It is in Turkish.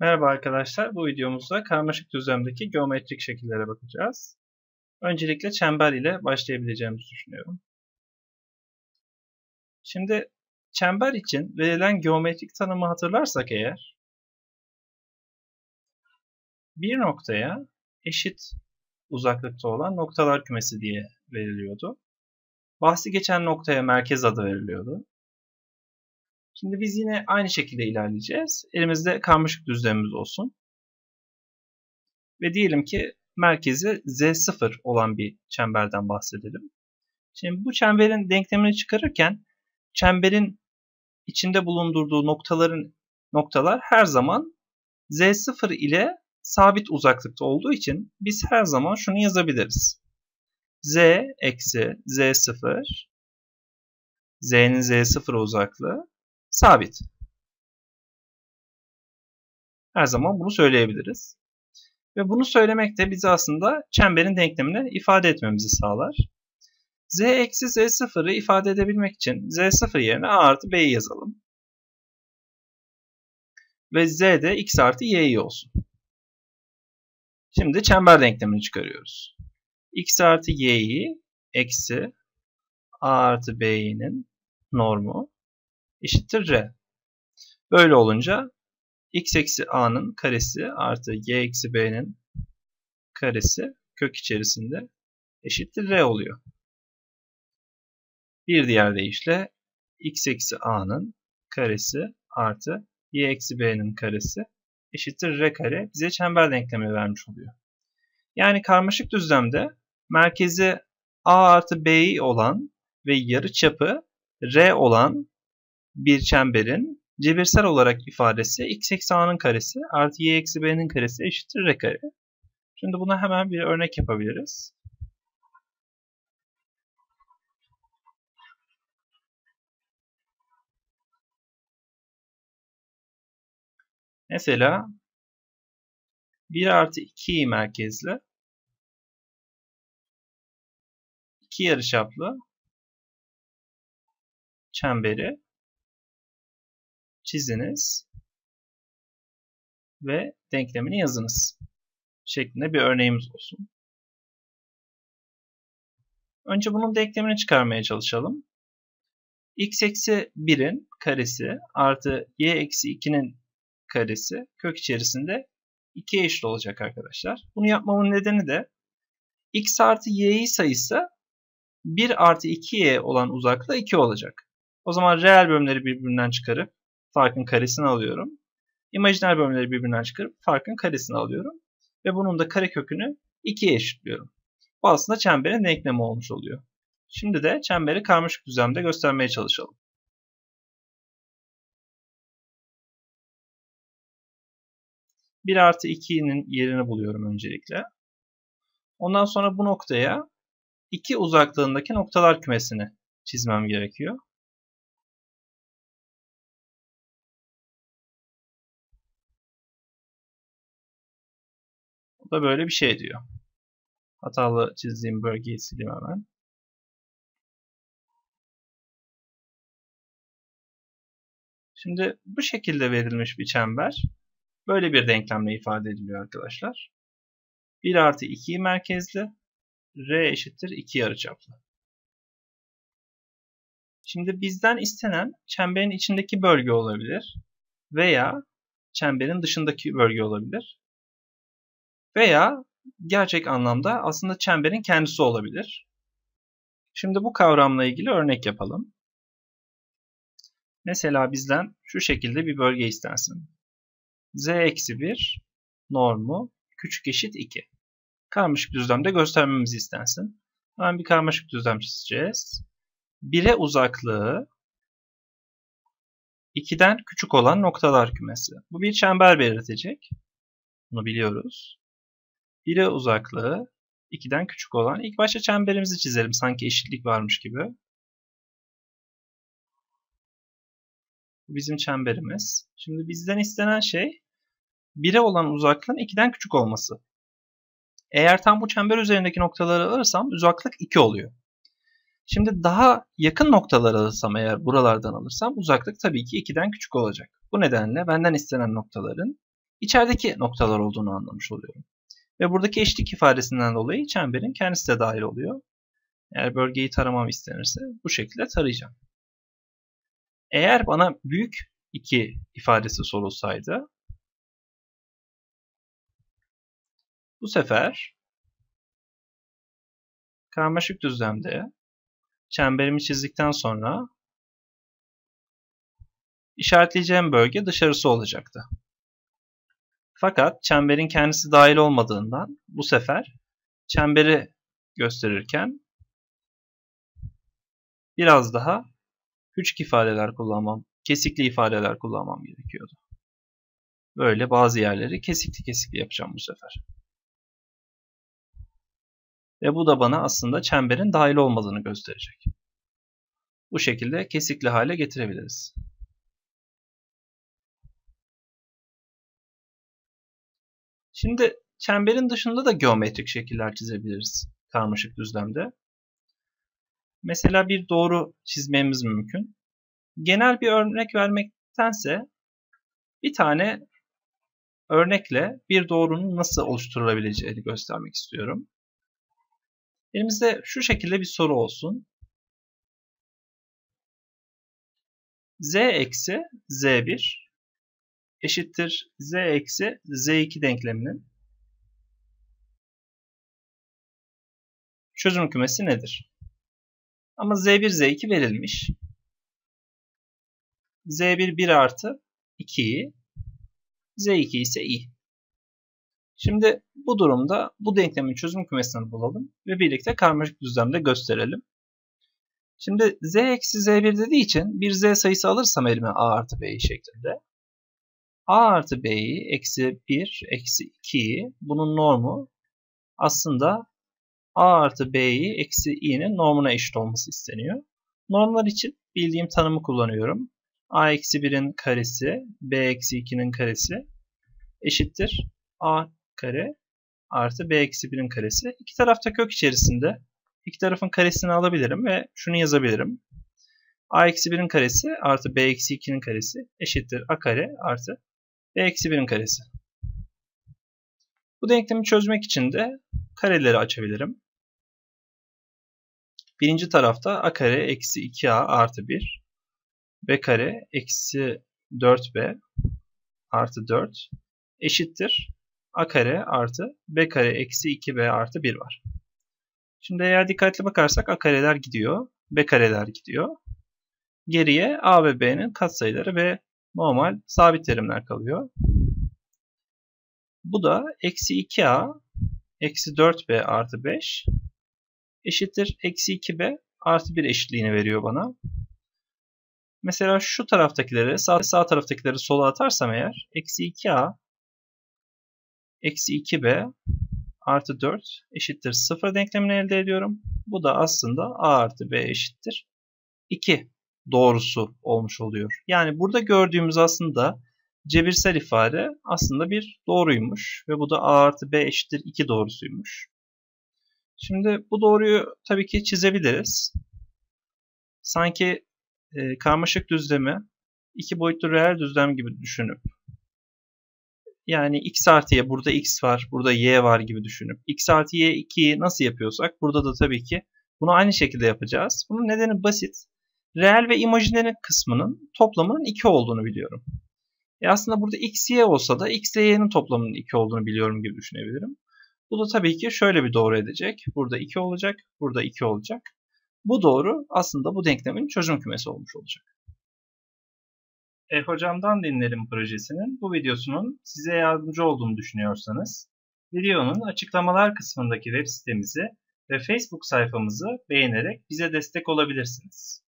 Merhaba arkadaşlar. Bu videomuzda karmaşık düzlemdeki geometrik şekillere bakacağız. Öncelikle çember ile başlayabileceğimizi düşünüyorum. Şimdi çember için verilen geometrik tanımı hatırlarsak eğer bir noktaya eşit uzaklıkta olan noktalar kümesi diye veriliyordu. Bahsi geçen noktaya merkez adı veriliyordu. Şimdi biz yine aynı şekilde ilerleyeceğiz. Elimizde karmaşık düzlemimiz olsun. Ve diyelim ki merkezi Z0 olan bir çemberden bahsedelim. Şimdi bu çemberin denklemini çıkarırken çemberin içinde bulundurduğu noktaların noktalar her zaman Z0 ile sabit uzaklıkta olduğu için biz her zaman şunu yazabiliriz. Z eksi Z0 Z'nin Z0 uzaklığı sabit. Her zaman bunu söyleyebiliriz. Ve bunu söylemek de bizi aslında çemberin denklemini ifade etmemizi sağlar. z eksi z0'ı ifade edebilmek için z0 yerine a artı b'yi yazalım. Ve z de x artı y'yi olsun. Şimdi çember denklemini çıkarıyoruz. x artı y'yi eksi a artı b'nin normu eşittir r. Böyle olunca x eksi a'nın karesi artı y eksi b'nin karesi kök içerisinde eşittir r oluyor. Bir diğer deyişle x eksi a'nın karesi artı y eksi b'nin karesi eşittir r kare bize çember denklemi vermiş oluyor. Yani karmaşık düzlemde merkezi a artı b'yi olan ve yarı çapı r olan bir çemberin cebirsel olarak ifadesi x eksi a'nın karesi artı y eksi b'nin karesi eşittir r kare. Şimdi buna hemen bir örnek yapabiliriz. Mesela 1 artı 2 merkezli 2 yarıçaplı çemberi çiziniz ve denklemini yazınız şeklinde bir örneğimiz olsun. Önce bunun denklemini çıkarmaya çalışalım. x eksi 1'in karesi artı y eksi 2'nin karesi kök içerisinde 2'ye eşit olacak arkadaşlar. Bunu yapmamın nedeni de x artı y'yi sayısı 1 artı 2y olan uzaklığı 2 olacak. O zaman reel bölümleri birbirinden çıkarıp farkın karesini alıyorum. İmajiner bölümleri birbirinden çıkarıp farkın karesini alıyorum. Ve bunun da kare kökünü 2'ye eşitliyorum. Bu aslında çemberin denklemi olmuş oluyor. Şimdi de çemberi karmaşık düzlemde göstermeye çalışalım. Bir artı 2'nin yerini buluyorum öncelikle. Ondan sonra bu noktaya 2 uzaklığındaki noktalar kümesini çizmem gerekiyor. Da böyle bir şey diyor. Hatalı çizdiğim bölgeyi sileyim hemen. Şimdi bu şekilde verilmiş bir çember böyle bir denklemle ifade ediliyor arkadaşlar. 1 artı 2 merkezli R eşittir 2 yarıçaplı. Şimdi bizden istenen çemberin içindeki bölge olabilir veya çemberin dışındaki bölge olabilir. Veya gerçek anlamda aslında çemberin kendisi olabilir. Şimdi bu kavramla ilgili örnek yapalım. Mesela bizden şu şekilde bir bölge istensin. z eksi 1 normu küçük eşit 2. Karmaşık düzlemde göstermemizi istensin. Hemen bir karmaşık düzlem çizeceğiz. 1'e uzaklığı 2'den küçük olan noktalar kümesi. Bu bir çember belirtecek. Bunu biliyoruz. 1'e uzaklığı 2'den küçük olan. İlk başta çemberimizi çizelim sanki eşitlik varmış gibi. Bizim çemberimiz. Şimdi bizden istenen şey 1'e olan uzaklığın 2'den küçük olması. Eğer tam bu çember üzerindeki noktaları alırsam uzaklık 2 oluyor. Şimdi daha yakın noktaları alırsam eğer buralardan alırsam uzaklık tabii ki 2'den küçük olacak. Bu nedenle benden istenen noktaların içerideki noktalar olduğunu anlamış oluyorum. Ve buradaki eşlik ifadesinden dolayı çemberin kendisi de dahil oluyor. Eğer bölgeyi taramam istenirse bu şekilde tarayacağım. Eğer bana büyük 2 ifadesi sorulsaydı bu sefer karmaşık düzlemde çemberimi çizdikten sonra işaretleyeceğim bölge dışarısı olacaktı. Fakat çemberin kendisi dahil olmadığından bu sefer çemberi gösterirken biraz daha küçük ifadeler kullanmam, kesikli ifadeler kullanmam gerekiyordu. Böyle bazı yerleri kesikli kesikli yapacağım bu sefer. Ve bu da bana aslında çemberin dahil olmadığını gösterecek. Bu şekilde kesikli hale getirebiliriz. Şimdi çemberin dışında da geometrik şekiller çizebiliriz karmaşık düzlemde. Mesela bir doğru çizmemiz mümkün. Genel bir örnek vermektense bir tane örnekle bir doğrunun nasıl oluşturulabileceğini göstermek istiyorum. Elimizde şu şekilde bir soru olsun. z eksi z1 eşittir z eksi z2 denkleminin çözüm kümesi nedir? Ama z1 z2 verilmiş. z1 1 artı 2'yi z2 ise i. Şimdi bu durumda bu denklemin çözüm kümesini bulalım ve birlikte karmaşık düzlemde gösterelim. Şimdi z eksi z1 dediği için bir z sayısı alırsam elime a artı b şeklinde a artı b'yi eksi 1 eksi 2'yi bunun normu aslında a artı b'yi eksi i'nin normuna eşit olması isteniyor. Normlar için bildiğim tanımı kullanıyorum. a eksi 1'in karesi b eksi 2'nin karesi eşittir a kare artı b eksi 1'in karesi. İki tarafta kök içerisinde iki tarafın karesini alabilirim ve şunu yazabilirim. a eksi 1'in karesi artı b eksi 2'nin karesi eşittir a kare artı b eksi 1'in karesi. Bu denklemi çözmek için de kareleri açabilirim. Birinci tarafta a kare eksi 2a artı 1 b kare eksi 4b artı 4 eşittir a kare artı b kare eksi 2b artı 1 var. Şimdi eğer dikkatli bakarsak a kareler gidiyor, b kareler gidiyor. Geriye a ve b'nin katsayıları ve normal sabit terimler kalıyor. Bu da eksi 2a eksi 4b artı 5 eşittir eksi 2b artı 1 eşitliğini veriyor bana. Mesela şu taraftakileri sağ, sağ taraftakileri sola atarsam eğer eksi 2a eksi 2b artı 4 eşittir 0 denklemini elde ediyorum. Bu da aslında a artı b eşittir 2 doğrusu olmuş oluyor. Yani burada gördüğümüz aslında cebirsel ifade aslında bir doğruymuş ve bu da a artı b eşittir 2 doğrusuymuş. Şimdi bu doğruyu tabii ki çizebiliriz. Sanki e, karmaşık düzlemi iki boyutlu reel düzlem gibi düşünüp yani x artı y burada x var, burada y var gibi düşünüp x artı y 2'yi nasıl yapıyorsak burada da tabii ki bunu aynı şekilde yapacağız. Bunun nedeni basit. Reel ve imajiner kısmının toplamının 2 olduğunu biliyorum. E aslında burada x, y olsa da x ile y'nin toplamının 2 olduğunu biliyorum gibi düşünebilirim. Bu da tabii ki şöyle bir doğru edecek. Burada 2 olacak, burada 2 olacak. Bu doğru aslında bu denklemin çözüm kümesi olmuş olacak. E Hocamdan Dinlerim projesinin bu videosunun size yardımcı olduğunu düşünüyorsanız, videonun açıklamalar kısmındaki web sitemizi ve Facebook sayfamızı beğenerek bize destek olabilirsiniz.